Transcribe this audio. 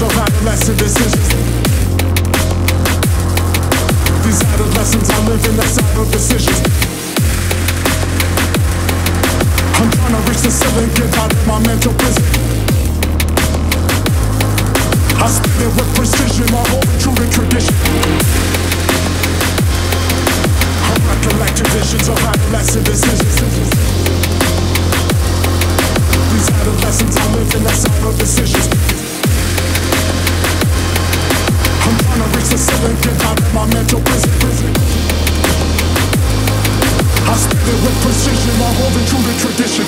So adolescent decisions. These adolescents are living outside of decisions. I'm trying to reach the ceiling, get out of my mental prison. I spit it with precision, my whole true tradition. I'm recollecting visions of adolescent decisions. These adolescents are living outside of decisions. Ceiling, get out of my mental prison. prison. I spit it with precision while holding true to tradition.